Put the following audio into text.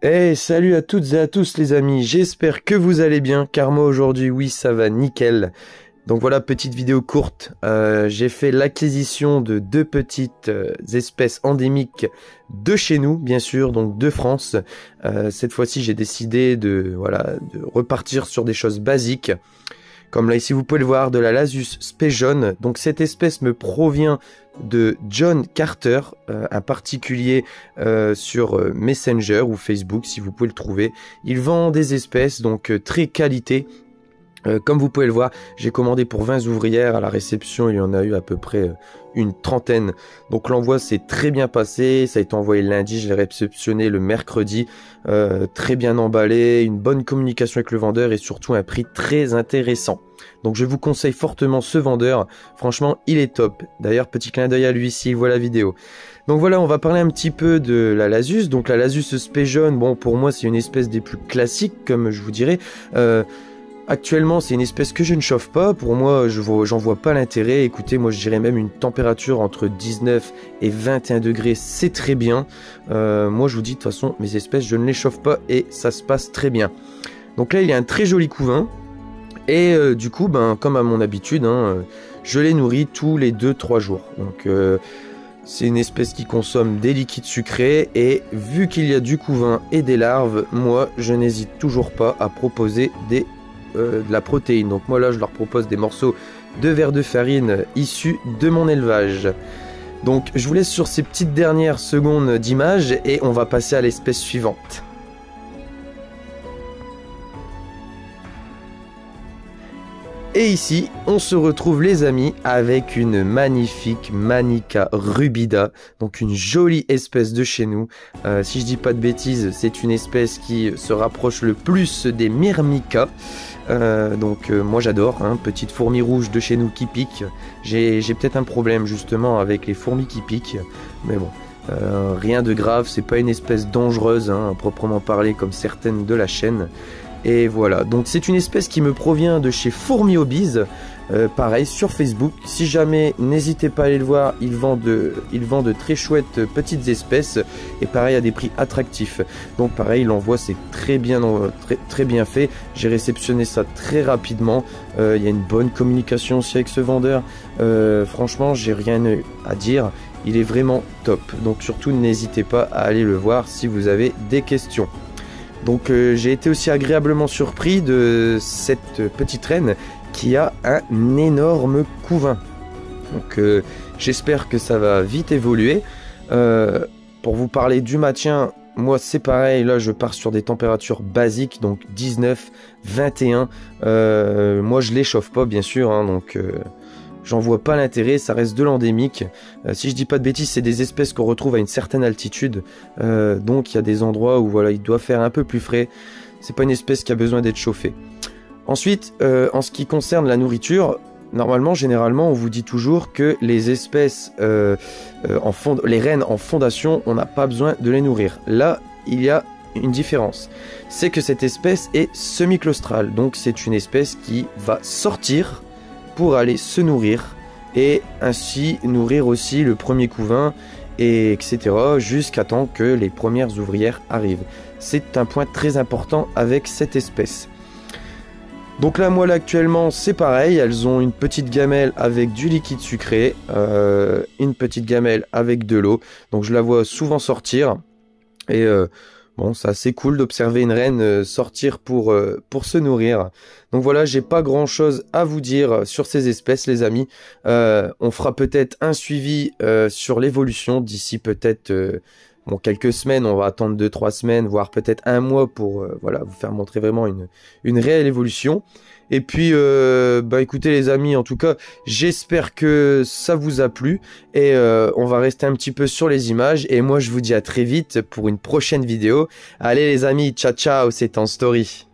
Salut à toutes et à tous les amis, j'espère que vous allez bien car moi aujourd'hui oui ça va nickel. Donc voilà, petite vidéo courte. Euh, j'ai fait l'acquisition de deux petites euh, espèces endémiques de chez nous, bien sûr, donc de France. Euh, cette fois-ci, j'ai décidé de voilà de repartir sur des choses basiques. Comme là ici vous pouvez le voir, de la Lasus spejon. Donc cette espèce me provient de John Carter, un particulier sur Messenger ou Facebook si vous pouvez le trouver. Il vend des espèces donc très qualité euh, comme vous pouvez le voir, j'ai commandé pour 20 ouvrières. À la réception, il y en a eu à peu près euh, une trentaine. Donc l'envoi s'est très bien passé. Ça a été envoyé lundi, je l'ai réceptionné le mercredi. Euh, très bien emballé, une bonne communication avec le vendeur et surtout un prix très intéressant. Donc je vous conseille fortement ce vendeur. Franchement, il est top. D'ailleurs, petit clin d'œil à lui s'il voit la vidéo. Donc voilà, on va parler un petit peu de la Lasus. Donc la Lasus Spejon, bon pour moi c'est une espèce des plus classiques comme je vous dirais. Actuellement, c'est une espèce que je ne chauffe pas. Pour moi, je j'en vois pas l'intérêt. Écoutez, moi, je dirais même une température entre 19 et 21 degrés, c'est très bien. Euh, moi, je vous dis, de toute façon, mes espèces, je ne les chauffe pas et ça se passe très bien. Donc là, il y a un très joli couvain. Et euh, du coup, ben, comme à mon habitude, hein, euh, je les nourris tous les 2-3 jours. Donc, c'est une espèce qui consomme des liquides sucrés et vu qu'il y a du couvain et des larves, moi je n'hésite toujours pas à proposer des euh, de la protéine. Donc moi là je leur propose des morceaux de verre de farine issus de mon élevage. Donc je vous laisse sur ces petites dernières secondes d'image et on va passer à l'espèce suivante. Et ici, on se retrouve les amis avec une magnifique Manica rubida, donc une jolie espèce de chez nous. Euh, si je dis pas de bêtises, c'est une espèce qui se rapproche le plus des Myrmica. Euh, donc euh, moi j'adore, hein, petite fourmi rouge de chez nous qui pique. J'ai peut-être un problème justement avec les fourmis qui piquent, mais bon. rien de grave, c'est pas une espèce dangereuse hein, proprement parler comme certaines de la chaîne. Et voilà, donc c'est une espèce qui me provient de chez Fourmi euh, pareil sur Facebook. Si jamais, n'hésitez pas à aller le voir, ils vendent, de, très chouettes petites espèces et pareil à des prix attractifs. Donc pareil, l'envoi c'est très bien, très, très bien fait. J'ai réceptionné ça très rapidement. Euh, il y a une bonne communication aussi avec ce vendeur. Euh, franchement, j'ai rien à dire. Il est vraiment top. Donc surtout, n'hésitez pas à aller le voir si vous avez des questions. Donc euh, j'ai été aussi agréablement surpris de cette petite reine qui a un énorme couvain. Donc euh, j'espère que ça va vite évoluer. Euh, pour vous parler du maintien, moi c'est pareil, là je pars sur des températures basiques, donc 19, 21. moi je les chauffe pas bien sûr, hein, donc J'en vois pas l'intérêt, ça reste de l'endémique. Euh, si je dis pas de bêtises, c'est des espèces qu'on retrouve à une certaine altitude. Euh, donc il y a des endroits où voilà, il doit faire un peu plus frais. C'est pas une espèce qui a besoin d'être chauffée. Ensuite, euh, en ce qui concerne la nourriture, normalement, généralement, on vous dit toujours que les espèces en fond, les rennes en fondation, on n'a pas besoin de les nourrir. Là, il y a une différence. C'est que cette espèce est semi-claustrale. Donc c'est une espèce qui va sortir pour aller se nourrir et ainsi nourrir aussi le premier couvain et etc jusqu'à temps que les premières ouvrières arrivent. C'est un point très important avec cette espèce. Donc là, moi là actuellement, c'est pareil. Elles ont une petite gamelle avec du liquide sucré, euh, une petite gamelle avec de l'eau. Donc je la vois souvent sortir et euh, Bon, c'est assez cool d'observer une reine euh, sortir pour, euh, pour se nourrir. Donc voilà, j'ai pas grand chose à vous dire sur ces espèces, les amis. Euh, on fera peut-être un suivi sur l'évolution d'ici peut-être bon, quelques semaines. On va attendre 2-3 semaines, voire peut-être un mois pour voilà, vous faire montrer vraiment une, une réelle évolution. Et puis, euh, bah écoutez les amis, en tout cas, j'espère que ça vous a plu. Et euh, on va rester un petit peu sur les images. Et moi, je vous dis à très vite pour une prochaine vidéo. Allez les amis, ciao ciao, c'est en story.